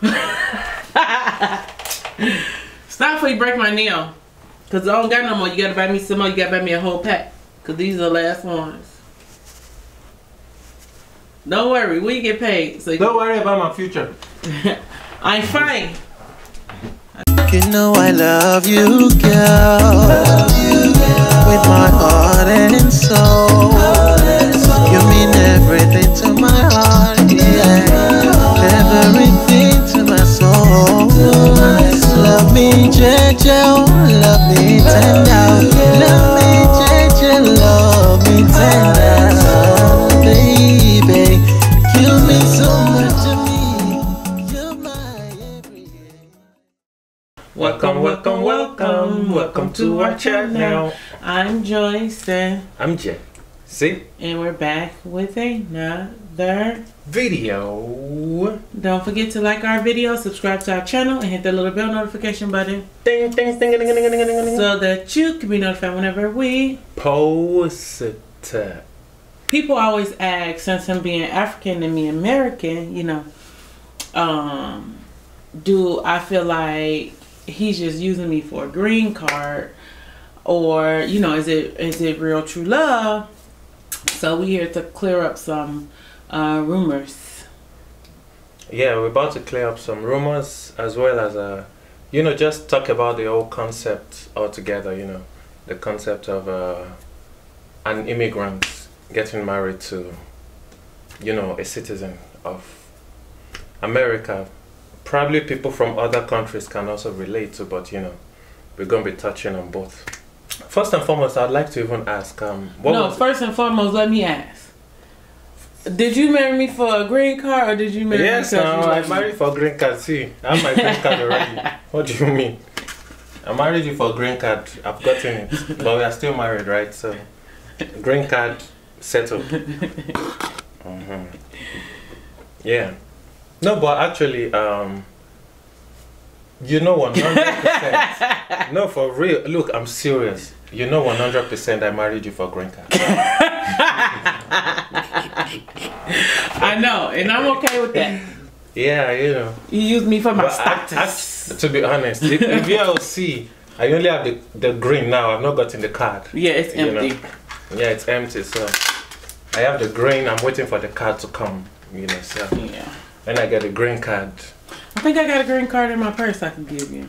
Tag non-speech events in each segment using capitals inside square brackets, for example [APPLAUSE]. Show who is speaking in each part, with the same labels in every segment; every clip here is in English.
Speaker 1: [LAUGHS] Stop before you break my nail. Cause I don't got no more. You gotta buy me some more. You gotta buy me a whole pack. Cause these are the last ones. Don't worry, we get paid. So
Speaker 2: Don't worry about my future. [LAUGHS]
Speaker 1: I'm fine.
Speaker 3: You know I love you, girl. With my heart and soul. You mean everything to my heart, yeah. Everything to my soul. Love me, JJ, oh, love me tender. Love me, JJ, love me tender. Baby, you mean so much to me. You're my everything.
Speaker 2: Welcome, welcome, welcome, welcome to our channel.
Speaker 1: I'm Joyce,
Speaker 2: I'm Jay. See?
Speaker 1: we're back with another another
Speaker 2: video.
Speaker 1: Don't forget to like our video, subscribe to our channel, and hit that little bell notification button.
Speaker 2: Ding, ding, ding, ding, ding, ding, ding, ding.
Speaker 1: So that you can be notified whenever we
Speaker 2: post.
Speaker 1: People always ask, since I'm being African and me American, you know, um, do I feel like he's just using me for a green card? Or, you know, is it is it real true love? So we're here to clear up some uh, rumors.
Speaker 2: Yeah, we're about to clear up some rumors as well as, uh, you know, just talk about the whole concept altogether, you know, the concept of uh, an immigrant getting married to, you know, a citizen of America. Probably people from other countries can also relate to, but, you know, we're going to be touching on both. First and foremost, I'd like to even ask, um, what
Speaker 1: no, first and foremost, let me ask. Did you marry me for a green card or did you marry
Speaker 2: Yes,
Speaker 1: me because
Speaker 2: now
Speaker 1: you
Speaker 2: I married for green card. See, I have my green card already. [LAUGHS] What do you mean? I married you for a green card. I've gotten it, but we are still married, right? So, green card settled. hmm Yeah. No, but actually, um, you know, one hundred percent. [LAUGHS] No, for real. Look, I'm serious. You know, one hundred percent. I married you for green card. [LAUGHS]
Speaker 1: I know, and I'm okay with that. [LAUGHS]
Speaker 2: Yeah, you know.
Speaker 1: You use me for my
Speaker 2: But
Speaker 1: status.
Speaker 2: I- to be honest, if, if you see, I only have the, the green now. I've not gotten the card.
Speaker 1: yeah, it's
Speaker 2: you know.
Speaker 1: empty.
Speaker 2: Yeah, it's empty. So I have the green. I'm waiting for the card to come. You know, so
Speaker 1: Yeah.
Speaker 2: when I get the green card,
Speaker 1: I think I got a green card in my purse I can give you.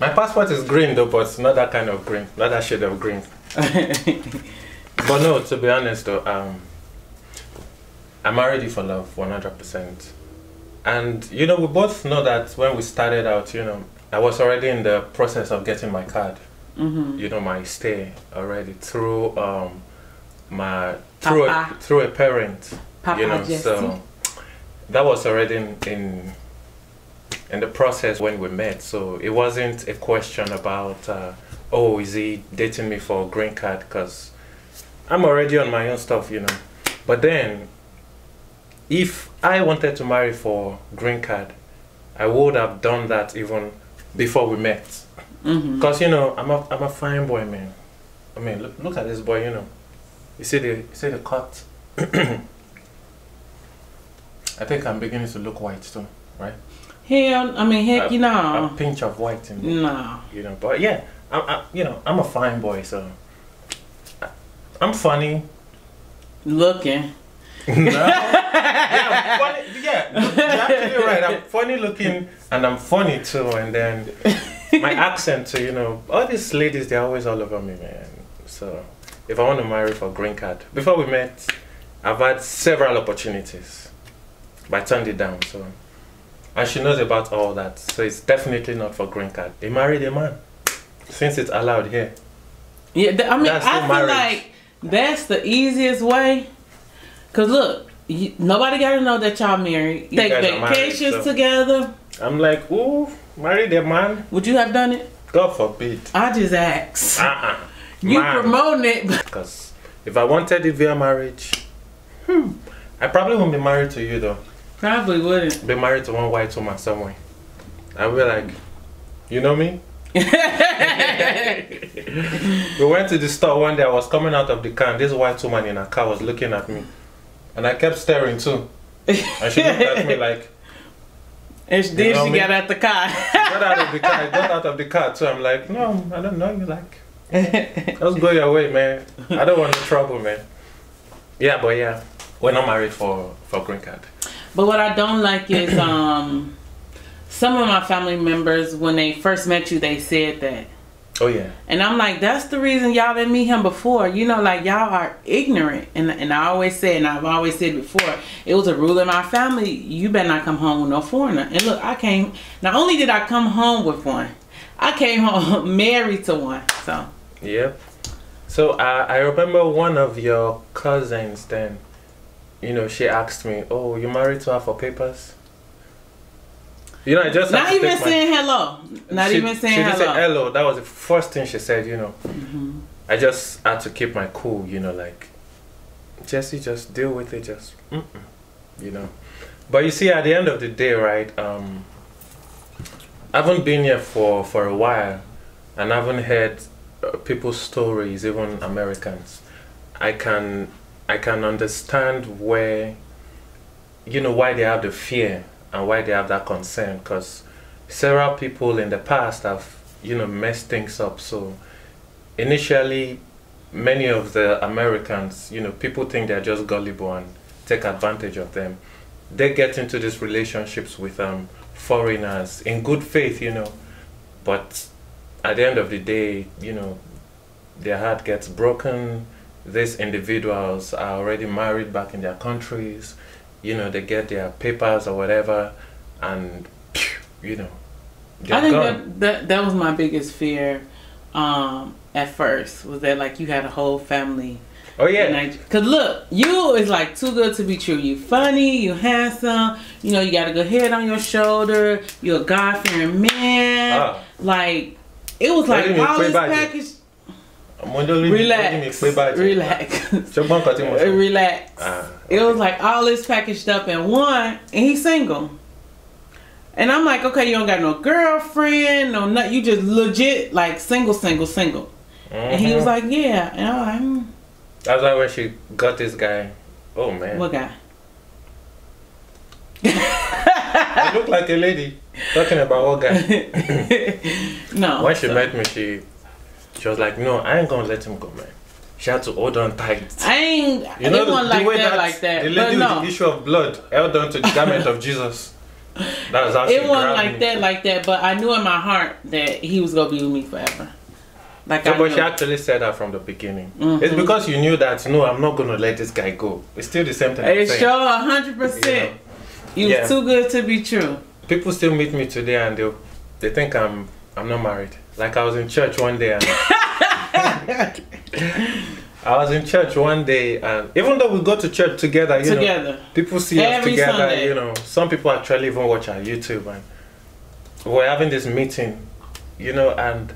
Speaker 2: my passport is green though, but it's not that kind of green, not that shade of green. [LAUGHS] But no, to be honest though, um, I'm already for love, 100%. And you know, we both know that when we started out, you know, I was already in the process of getting my card.
Speaker 1: hmm
Speaker 2: you know my stay already through um my through a, through a parent
Speaker 1: Papa
Speaker 2: you know
Speaker 1: Jesse.
Speaker 2: so that was already in, in in the process when we met so it wasn't a question about uh, oh is he dating me for a green card because i'm already on my own stuff you know but then if i wanted to marry for green card i would have done that even before we met
Speaker 1: mm-hmm.
Speaker 2: because you know, I'm a I'm a fine boy, man. I mean, look, look at this boy. You know, you see the you see the cut. [CLEARS THROAT] I think I'm beginning to look white too, right?
Speaker 1: Hell, I mean, heck, you know.
Speaker 2: A pinch of white in there,
Speaker 1: No.
Speaker 2: you know. But yeah, I'm I, you know I'm a fine boy, so I, I'm funny.
Speaker 1: Looking. [LAUGHS]
Speaker 2: no. yeah, funny. Yeah, you're right. I'm funny looking, and I'm funny too. And then my [LAUGHS] accent too. You know, all these ladies, they're always all over me, man. So if I want to marry for green card, before we met, I've had several opportunities, but I turned it down. So, and she knows about all that. So it's definitely not for green card. They married a man, since it's allowed here.
Speaker 1: Yeah, I mean,
Speaker 2: That's
Speaker 1: I feel
Speaker 2: marriage.
Speaker 1: like that's the easiest way. Cause look, you, nobody got to know that y'all married.
Speaker 2: You are married,
Speaker 1: vacations
Speaker 2: so-
Speaker 1: together.
Speaker 2: I'm like, ooh, married a man?
Speaker 1: Would you have done it?
Speaker 2: God forbid.
Speaker 1: I just asked.
Speaker 2: Uh-uh.
Speaker 1: you
Speaker 2: Man.
Speaker 1: promoting it.
Speaker 2: Because if I wanted it via marriage, hmm, I probably wouldn't be married to you though.
Speaker 1: Probably wouldn't.
Speaker 2: Be married to one white woman somewhere. I'd be like, you know me? [LAUGHS] We went to the store one day. I was coming out of the car, and this white woman in a car was looking at me, and I kept staring too. And she looked at me [LAUGHS] like,
Speaker 1: And she, then she
Speaker 2: me?
Speaker 1: got out the car.
Speaker 2: got out of the car. I got out of the car too. I'm like, no, I don't know you. Like, just go your way, man. I don't want no trouble, man. Yeah, but yeah, we're not married for for green card.
Speaker 1: But what I don't like is [COUGHS] um some of my family members when they first met you they said that.
Speaker 2: Oh yeah,
Speaker 1: And I'm like, that's the reason y'all didn't meet him before. You know, like y'all are ignorant. And and I always said, and I've always said before, it was a rule in my family, you better not come home with no foreigner. And look, I came not only did I come home with one, I came home [LAUGHS] married to one. So
Speaker 2: yep. So uh, I remember one of your cousins. Then, you know, she asked me, "Oh, you married to her for papers?" You know, I just
Speaker 1: not even
Speaker 2: my-
Speaker 1: saying hello. Not
Speaker 2: She-
Speaker 1: even saying
Speaker 2: she
Speaker 1: hello.
Speaker 2: say hello. That was the first thing she said. You know,
Speaker 1: Mhm.
Speaker 2: I just had to keep my cool. You know, like Jesse, just deal with it. Just, mm-mm, you know. But you see, at the end of the day, right? Um, I haven't been here for for a while, and I haven't heard uh, people's stories, even Americans. I can I can understand where, you know, why they have the fear and why they have that concern, because several people in the past have you know messed things up. So initially, many of the Americans, you know, people think they're just gullible and take advantage of them. They get into these relationships with um, foreigners in good faith, you know, but at the end of the day, you know, their heart gets broken. These individuals are already married back in their countries. You know, they get their papers or whatever, and you know, they're
Speaker 1: I think that, that that was my biggest fear um at first was that like you had a whole family
Speaker 2: oh yeah,
Speaker 1: Cause look, you is like too good to be true. You funny, you handsome. You know, you got a good head on your shoulder. You're a God fearing man.
Speaker 2: Ah.
Speaker 1: Like it was like all this package.
Speaker 2: Mo ń dọ́lé mi
Speaker 1: Relax,
Speaker 2: pé bàjẹ́
Speaker 1: relax,
Speaker 2: ṣùgbọ́n nǹkan tí mo sọ.
Speaker 1: relax.
Speaker 2: Ah,
Speaker 1: It was like all this packaged up in one, and he's single. And I'm like, okay, you don't got no girlfriend, no nut. You just legit like single, single, single. And he was
Speaker 2: mhm.
Speaker 1: like, yeah. And I'm like, hmm,
Speaker 2: That's why when she got this guy, oh man,
Speaker 1: what guy?
Speaker 2: I look like a lady talking about what guy. [LAUGHS]
Speaker 1: no.
Speaker 2: When she
Speaker 1: so-
Speaker 2: met me, she she was like, no, I ain't gonna let him go, man. She had to hold on tight.
Speaker 1: I ain't.
Speaker 2: You know
Speaker 1: it
Speaker 2: the,
Speaker 1: wasn't
Speaker 2: the
Speaker 1: like
Speaker 2: way
Speaker 1: that,
Speaker 2: that,
Speaker 1: like that.
Speaker 2: the lady with
Speaker 1: no,
Speaker 2: the issue of blood held on to the garment of [LAUGHS] Jesus. That was how
Speaker 1: it wasn't like
Speaker 2: me.
Speaker 1: that, like that. But I knew in my heart that he was gonna be with me forever. Like
Speaker 2: So,
Speaker 1: I
Speaker 2: but she actually said that from the beginning.
Speaker 1: Mhm.
Speaker 2: It's because you knew that no, I'm not gonna let this guy go. It's still the same thing.
Speaker 1: It's sure hundred percent. You
Speaker 2: Yeah.
Speaker 1: was too good to be true.
Speaker 2: People still meet me today and they they think I'm I'm not married. Like I was in church one day and I was in church one day and even though we go to church together, you know,
Speaker 1: Together.
Speaker 2: people see us together,
Speaker 1: Sunday.
Speaker 2: you know. Some people actually even watch our YouTube and we're having this meeting, you know, and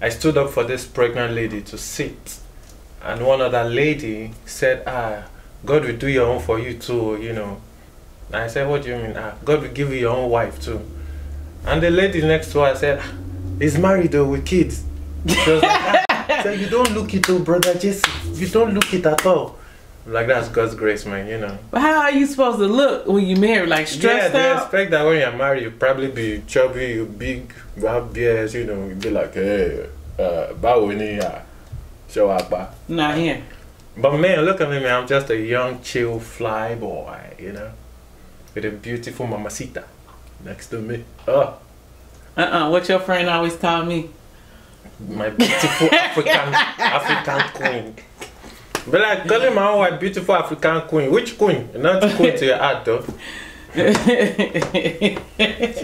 Speaker 2: I stood up for this pregnant lady to sit and one other lady said, Ah, God will do your own for you too, you know. And I said, What do you mean? Ah, God will give you your own wife too. And the lady next to her said, He's married though with kids. So like, said, You don't look it, though, brother Jesse. You don't look it at all. Like, that's God's grace, man, you know.
Speaker 1: But how are you supposed to look when you married? Like stressed out.
Speaker 2: yeah, they
Speaker 1: out?
Speaker 2: expect that when you're married, you probably be chubby, you big, you have beards, you know, you be like, Hey, uh, báwo ni ya? Show up.
Speaker 1: Not here.
Speaker 2: But man, look at me, man. I'm just a young, chill, fly boy, you know, with a beautiful mamacita next to me. Oh,
Speaker 1: Uh-uh. What your friend always called me.
Speaker 2: my beautiful [LAUGHS] African African queen. But like calling my own wife beautiful African queen. Which queen? Not queen to your heart though. She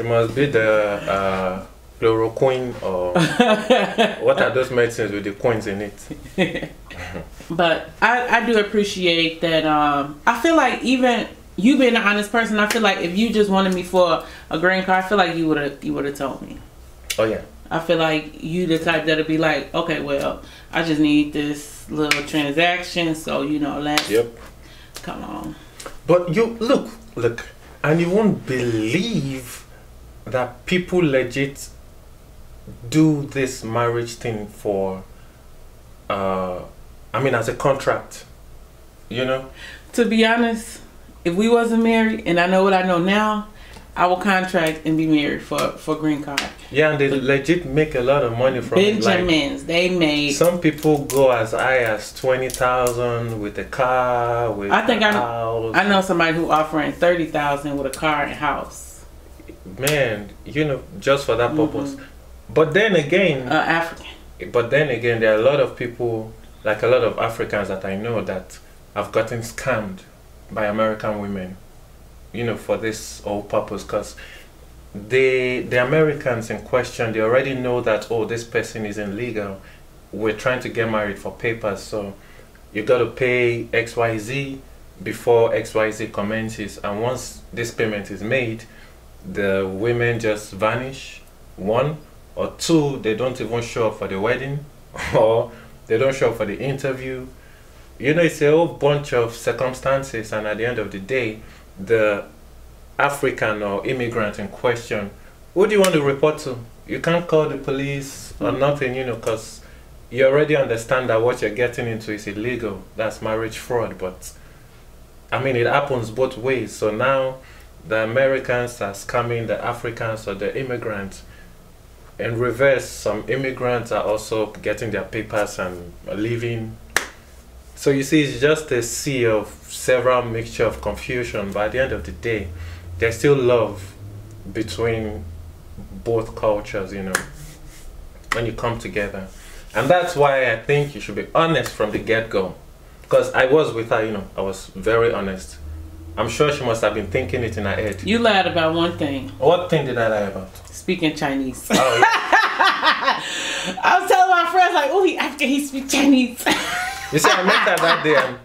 Speaker 2: must be the uh, queen, or what are those medicines with the coins in it? [LAUGHS]
Speaker 1: But I, I do appreciate that. Um, I feel like even you being an honest person, I feel like if you just wanted me for a green card, I feel like you would have you would have told me.
Speaker 2: Oh yeah.
Speaker 1: I feel like you the type that'll be like, okay, well, I just need this little transaction, so you know, let's
Speaker 2: Yep.
Speaker 1: come on.
Speaker 2: But you look, look, and you won't believe that people legit do this marriage thing for uh I mean as a contract. You know?
Speaker 1: To be honest, if we wasn't married, and I know what I know now, I will contract and be married for for green card.
Speaker 2: Yeah, and they legit make a lot of money from it. Like,
Speaker 1: Benjamins, they made.
Speaker 2: some people go as high as twenty thousand with a car, with
Speaker 1: I think
Speaker 2: a
Speaker 1: I-
Speaker 2: house.
Speaker 1: I know somebody who offering thirty thousand with a car and house.
Speaker 2: Man, you know, just for that
Speaker 1: Mhm.
Speaker 2: purpose. But then again,
Speaker 1: Uh, African.
Speaker 2: but then again, there are a lot of people, like a lot of Africans that I know that have gotten scammed by American women, you know, for this whole purpose, because they, the Americans in question, they already know that oh, this person is illegal. We're trying to get married for papers, so you got to pay X Y Z before X Y Z commences, and once this payment is made, the women just vanish. One or two, they don't even show up for the wedding, [LAUGHS] or they don't show up for the interview. You know, it's a whole bunch of circumstances, and at the end of the day, the African or immigrant in question, who do you want to report to? You can't call the police or hmm. nothing, you know, because you already understand that what you're getting into is illegal. That's marriage fraud, but I mean, it happens both ways. So now the Americans are scamming the Africans or the immigrants. In reverse, some immigrants are also getting their papers and leaving. So you see, it's just a sea of several mixture of confusion. But at the end of the day, there's still love between both cultures, you know, when you come together. And that's why I think you should be honest from the get go. Because I was with her, you know, I was very honest. I'm sure she must have been thinking it in her head.
Speaker 1: You lied about one thing.
Speaker 2: What thing did I lie about?
Speaker 1: Speaking Chinese.
Speaker 2: Oh, yeah. [LAUGHS]
Speaker 1: I was telling my friends like, oh, he African, he speaks Chinese. [LAUGHS]
Speaker 2: You see, I met her that day, and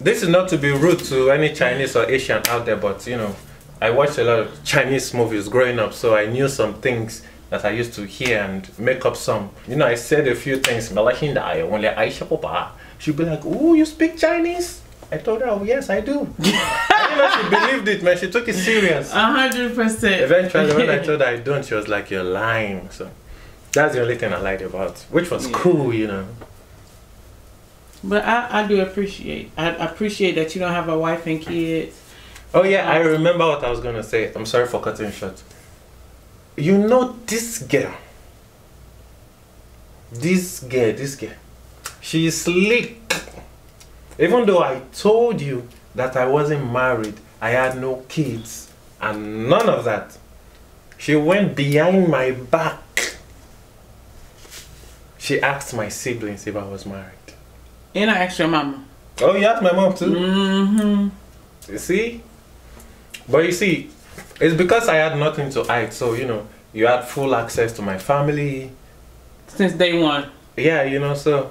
Speaker 2: this is not to be rude to any Chinese or Asian out there, but you know, I watched a lot of Chinese movies growing up, so I knew some things that I used to hear and make up some. You know, I said a few things. "Malahinda, only Aisha Papa." She'd be like, "Oh, you speak Chinese?" I told her, oh, "Yes, I do." [LAUGHS] I didn't know she believed it, man. She took it serious.
Speaker 1: A hundred percent.
Speaker 2: Eventually, when I [LAUGHS] told her I don't, she was like, "You're lying." So that's the only thing I lied about, which was
Speaker 1: Yeah.
Speaker 2: cool, you know.
Speaker 1: But I, I do appreciate. I appreciate that you don't have a wife and kids.
Speaker 2: Oh yeah, I remember what I was gonna say. I'm sorry for cutting short. You know this girl. This girl, this girl. She is slick. Even though I told you that I wasn't married, I had no kids, and none of that. She went behind my back. She asked my siblings if I was married.
Speaker 1: And I asked your mama.
Speaker 2: Oh, you asked my mom too?
Speaker 1: Mm-hmm.
Speaker 2: You see? But you see, it's because I had nothing to hide. So, you know, you had full access to my family.
Speaker 1: Since day one.
Speaker 2: Yeah, you know, so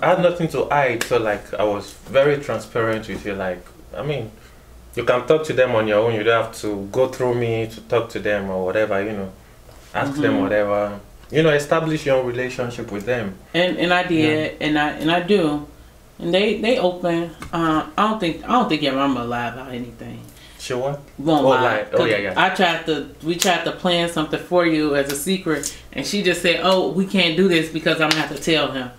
Speaker 2: I had nothing to hide. So, like, I was very transparent with you. Like, I mean, you can talk to them on your own. You don't have to go through me to talk to them or whatever, you know. Ask them
Speaker 1: Mhm.
Speaker 2: whatever. You know, establish your relationship with them.
Speaker 1: And and I did, and I and I do. And they they open. Uh, I don't think I don't think your mama lie about anything.
Speaker 2: Sure what?
Speaker 1: Won't
Speaker 2: Oh,
Speaker 1: lie.
Speaker 2: Oh, yeah, yeah.
Speaker 1: I tried to we tried to plan something for you as a secret, and she just said, "Oh, we can't do this because I'm gonna have to tell him."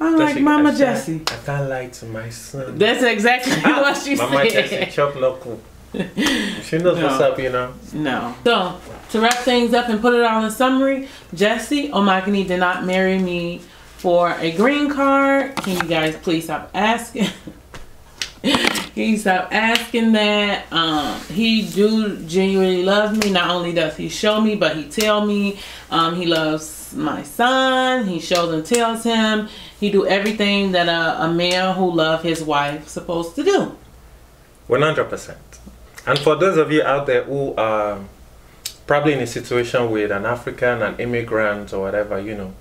Speaker 1: I'm like
Speaker 2: she-
Speaker 1: Mama Jesse.
Speaker 2: I can't lie to my son.
Speaker 1: That's exactly [LAUGHS] what she
Speaker 2: Mama
Speaker 1: said.
Speaker 2: chop no cool. [LAUGHS] She knows what's up, you know.
Speaker 1: No. So to wrap things up and put it all in summary, Jesse Omakani did not marry me for a green card. Can you guys please stop asking? [LAUGHS] Can you stop asking that? Um, he do genuinely love me. Not only does he show me, but he tell me. Um, he loves my son. He shows and tells him. He do everything that a, a man who love his wife supposed to do.
Speaker 2: One hundred percent. And for those of you out there who are probably in a situation with an African, an immigrant, or whatever, you know,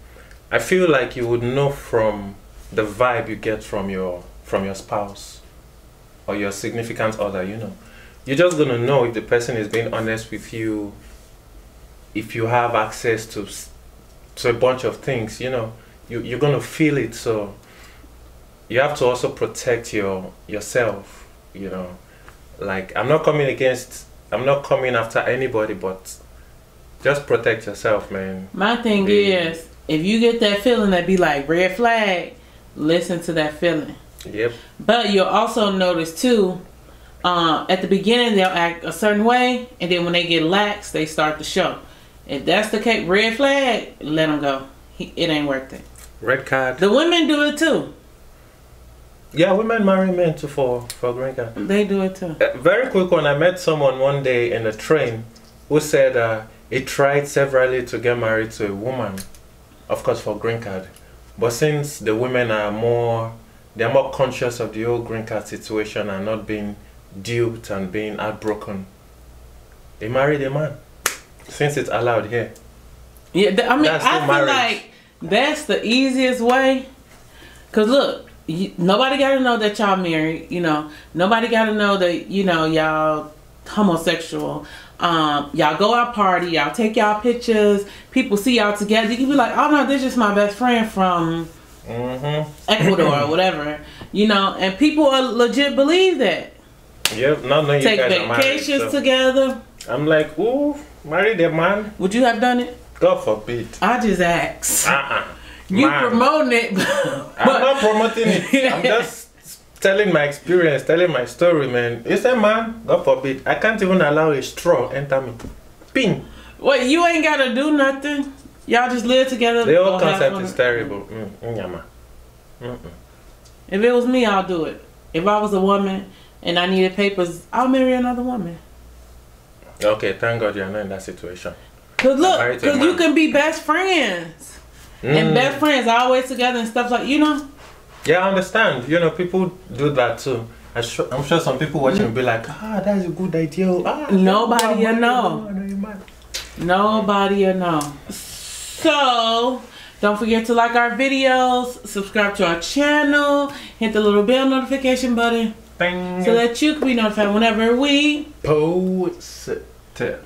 Speaker 2: I feel like you would know from the vibe you get from your from your spouse or your significant other. You know, you're just gonna know if the person is being honest with you. If you have access to to a bunch of things, you know, you you're gonna feel it. So you have to also protect your yourself. You know like i'm not coming against i'm not coming after anybody but just protect yourself man
Speaker 1: My thing
Speaker 2: Yeah.
Speaker 1: is, if you get that feeling that be like red flag, listen to that feeling.
Speaker 2: yep
Speaker 1: But you'll also notice too, um, at the beginning they'll act a certain way, and then when they get lax, they start the show. If that's the case, red flag, let them go. He, it ain't worth it.
Speaker 2: Red card.
Speaker 1: The women do it too.
Speaker 2: Yeah, women marry men too for for green card.
Speaker 1: They do it too.
Speaker 2: Uh, very quick one. I met someone one day in a train who said uh, he tried severally to get married to a woman, of course for green card, but since the women are more, they are more conscious of the old green card situation and not being duped and being heartbroken. They married a man, since it's allowed here.
Speaker 1: Yeah, I mean,
Speaker 2: That's
Speaker 1: I feel
Speaker 2: marriage.
Speaker 1: like that's the easiest way. Cause look, you, nobody got to know that y'all married. You know, nobody got to know that you know y'all homosexual. Um, y'all go out party, y'all take y'all pictures. People see y'all together. You can be like, oh no, this is my best friend from
Speaker 2: Mm-hmm.
Speaker 1: Ecuador or whatever. You know, and people are legit believe that.
Speaker 2: Yep. Not knowing you
Speaker 1: Take
Speaker 2: guys are married.
Speaker 1: vacations
Speaker 2: so-
Speaker 1: together.
Speaker 2: I'm like, ooh, married a man?
Speaker 1: Would you have done it?
Speaker 2: God forbid.
Speaker 1: I just asked.
Speaker 2: Uh-uh.
Speaker 1: You
Speaker 2: Man.
Speaker 1: promoting it, [LAUGHS]
Speaker 2: I'm not promoting it. [LAUGHS] I'm just telling my experience, telling my story, man. You say, man, God forbid, I can't even allow a straw enter me. Ping.
Speaker 1: Wait, you ain't gotta do nothing. Y'all just live together.
Speaker 2: The whole concept is terrible. Mm, mm.
Speaker 1: If it was me, I'll do it. If I was a woman and I needed papers, I'll marry another woman.
Speaker 2: Okay, thank God you're not in that situation.
Speaker 1: Cause look, cause you can be best friends and
Speaker 2: Mm.
Speaker 1: best friends always together and stuff like you know.
Speaker 2: Yeah, I understand. You know, people do that too. I sure, I'm sure some people watching will be like, ah, that's a good idea. Ah,
Speaker 1: Nobody
Speaker 2: you
Speaker 1: will know. Nobody will know. So don't forget to like our videos, subscribe to our channel, hit the little bell notification button
Speaker 2: Bang.
Speaker 1: so that you can be notified whenever we
Speaker 2: Positive.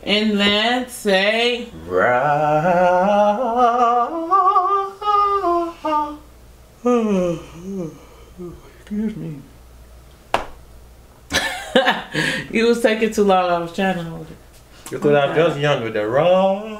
Speaker 1: and then say Excuse me. [LAUGHS] you was taking too long. I was trying to hold it.
Speaker 2: You could have just yawned with the raw.